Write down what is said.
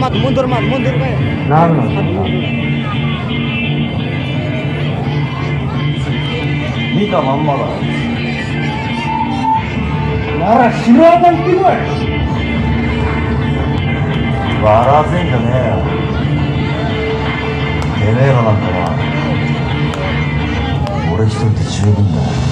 Sama mundur なるのん見たまんまだ。なら白あた言ってこい笑わせんじゃねえよ。てめえらなんかは俺一人で十分だよ。